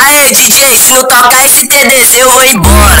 Aê, é DJ, se não tocar tá esse TDZ eu vou embora.